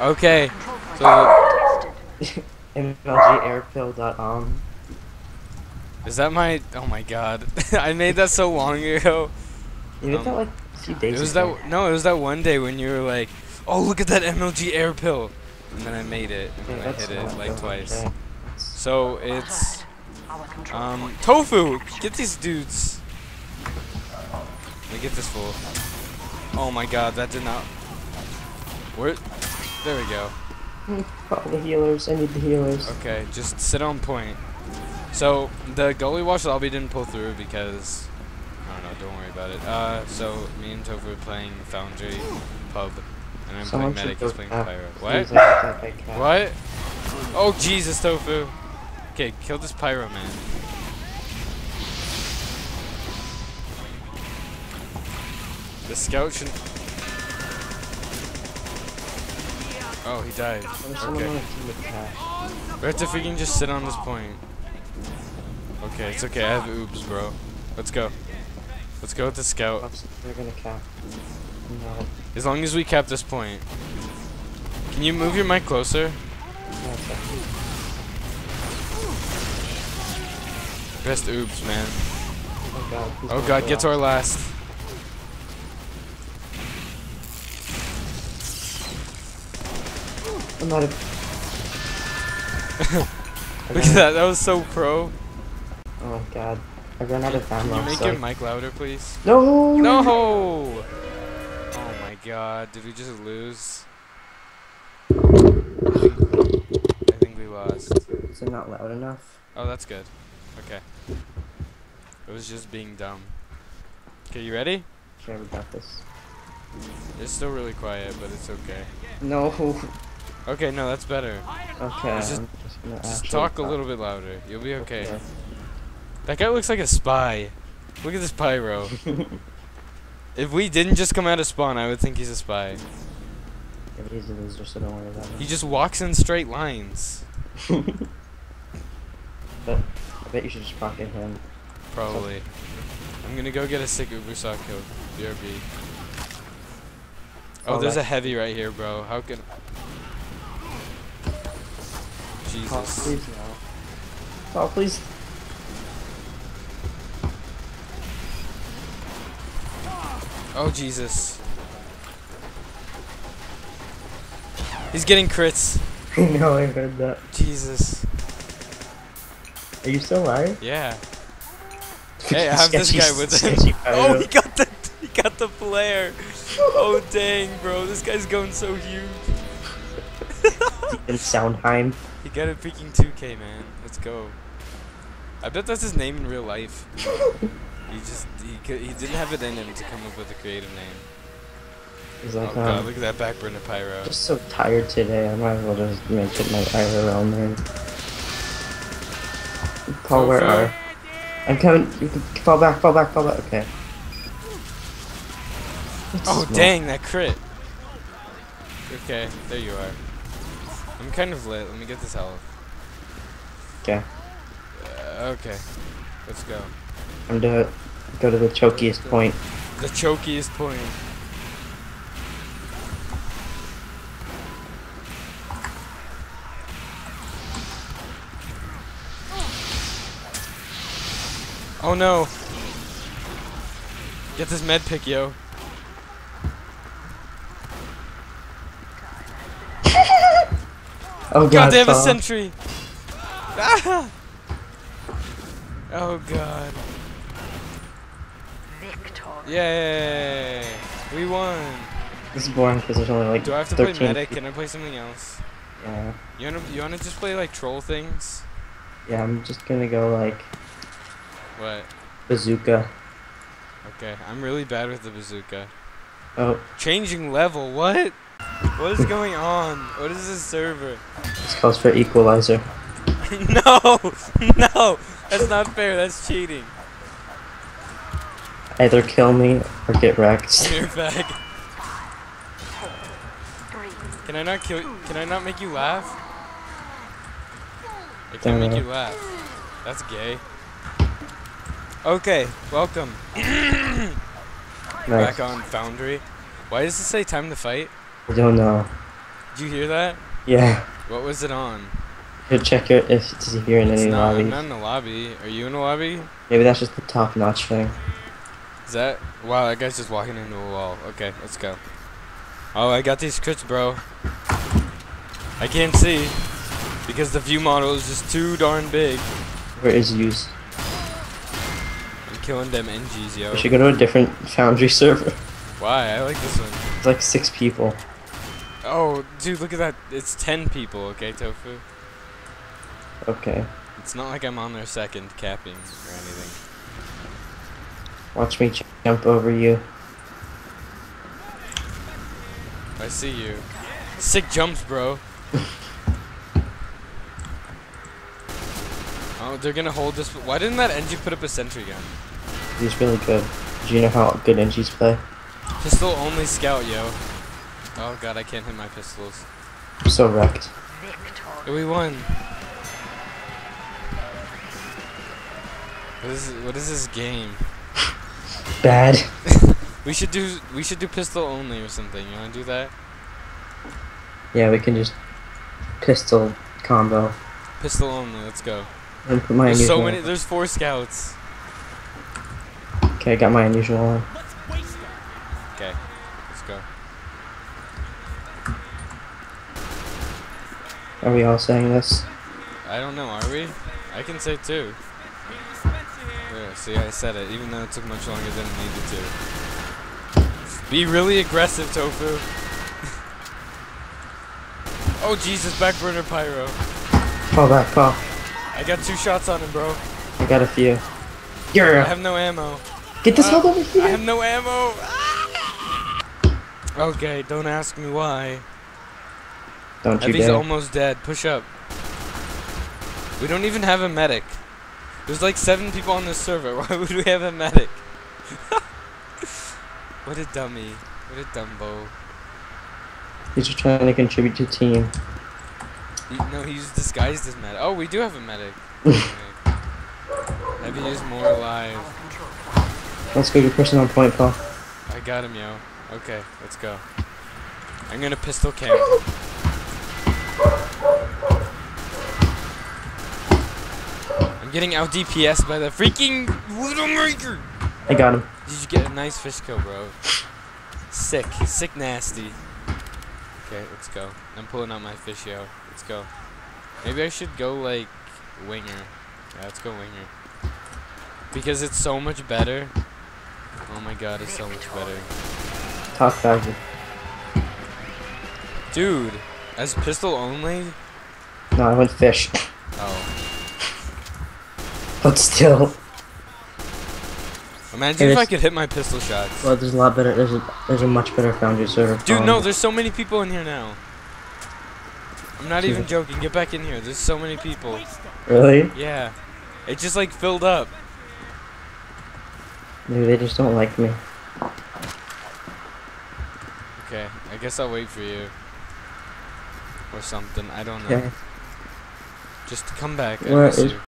Okay. So MLGairpill.com. is that my? Oh my god! I made that so long ago. You Um, that like days It was ago. that no, it was that one day when you were like, "Oh, look at that MLG air pill," and then I made it, and then I hit it like twice. okay. So it's um tofu. Get these dudes. Let me get this full. Oh my god, that did not. Where? There we go. Oh, the healers. I need the healers. Okay, just sit on point. So the Gullywash lobby didn't pull through because I don't know. Don't worry about it. Uh, so me and Tofu are playing Foundry Pub, and I'm Someone playing Medic. He's playing. Pyro. What? I got that by cap. What? Oh Jesus, Tofu. Okay, kill this Pyro man. The scout should. Oh, he died. There's someone on Okay. team with. We have to freaking just sit on this point. Okay, it's okay. I have oops, bro. Let's go. Let's go with the scout. They're gonna cap. No. As long as we cap this point. Can you move your mic closer? Best oops, man. Oh god. Oh god, get to our last. I'm of. I Look at that. That was so pro. Oh my god. I ran out of Can ammo. you make so- your mic louder, please? No! No! Oh my god, did we just lose? I think we lost. Is it not loud enough? Oh, that's good. Okay. It was just being dumb. Okay, you ready? Okay, we got this. It's still really quiet, but it's okay. No. Okay, no, that's better. Okay. Just- just talk a little bit louder. You'll be okay. That guy looks like a spy. Look at this pyro. if we didn't just come out of spawn, I would think he's a spy. Yeah, but he's a loser, so don't worry about He just walks in straight lines. but I bet you should just pocket him. Probably. I'm gonna go get a sick Ubersaw kill. BRB. Oh, Oh, there's a heavy right here, bro. How can... Oh, please no. Oh, please. Oh, Jesus. He's getting crits. no, I heard that. Jesus. Are you still alive? Yeah. Hey, I have this guy with him. Oh, he got the he got the flare. Oh dang, bro, this guy's going so huge. In Soundheim. He got a freaking 2K, man. Let's go. I bet that's his name in real life. He just he cou- he didn't have it in him to come up with a creative name. He's Oh like, god, um, look at that backburner pyro. just so tired today. I might as well just make it my IRL name. Paul, where are? I'm coming. You can fall back, fall back, fall back. Okay. What's Oh this dang, that crit. Okay, there you are. I'm kind of lit. Let me get this health. Okay. Uh, okay, let's go. I'm to go to the chokiest point. The chokiest point. Oh no! Get this med pick, yo. Oh god. God, they have a sentry! Ah! Oh god. Victor. Yay! We won! This is boring because there's only like Do I have to play medic? Can I play something else? Yeah. You wanna you wanna just play like troll things? Yeah, I'm just gonna go like What? bazooka. Okay, I'm really bad with the bazooka. Oh, Changing level, what? What is going on? What is this server? this calls for equalizer. no! No! That's not fair, that's cheating. Either kill me or get wrecked. You're back. Can I not kill can I not make you laugh? I can't make you laugh. That's gay. Okay, welcome. nice. Back on Foundry. Why does it say time to fight? I don't know. Did you hear that? Yeah. What was it on? Here, check your if it's here in It's any not, I'm not in the lobby. Are you in the lobby? Maybe that's just the top notch thing. Is that? Wow, that guy's just walking into a wall. Okay, let's go. Oh, I got these crits, bro. I can't see because the view model is just too darn big. Where is use? I'm killing them NGs, yo. We should go to a different Foundry server. Why? I like this one. It's like six people. Oh, dude, look at that. It's 10 people, okay, Tofu? Okay. It's not like I'm on their second capping or anything. Watch me jump over you. I see you. Sick jumps, bro. oh, they're gonna hold this. Why didn't that NG put up a sentry gun? He's really good. Do you know how good NGs play? Pistol only scout, yo. Oh god, I can't hit my pistols. I'm so wrecked. Hey, we won. What is what is this game? Bad. We should do we should do pistol only or something. You wanna do that? Yeah, we can just pistol combo. Pistol only. Let's go. Put my There's so many. There's four scouts. Okay, I got my unusual on. Okay, let's go. Are we all saying this? I don't know. Are we? I can say two. Yeah, see, I said it, even though it took much longer than it needed to. Be really aggressive, Tofu. oh Jesus, backburner pyro. Fall back, fall. I got two shots on him, bro. I got a few. Yeah. I have no ammo. Get this Uh, over I have no ammo. Okay, don't ask me why. Don't you Heavy's dare. almost dead. Push up. We don't even have a medic. There's like seven people on this server. Why would we have a medic? what a dummy. What a dumbo. He's just trying to contribute to team. He, no, he's disguised as medic. Oh, we do have a medic. Heavy is more alive. Let's go get person on point, Paul. I got him, yo. Okay, let's go. I'm gonna pistol camp. I'm getting out DPS by the freaking Widowmaker! I got him. Did you get a nice fish kill, bro? Sick. Sick nasty. Okay, let's go. I'm pulling out my fish, yo. Let's go. Maybe I should go, like, winger. Yeah, let's go winger. Because it's so much better. Oh my god, it's so much better. Top value. Dude, as pistol only? No, I went fish. But still. Imagine It if I could hit my pistol shots. Well, there's a lot better. There's a there's a much better Foundry server. Dude, no, there's so many people in here now. I'm not even joking. Get back in here. There's so many people. Really? Yeah. It just like filled up. Dude, they just don't like me. Okay, I guess I'll wait for you. Or something. I don't know. Okay. Just come back. I miss is- you.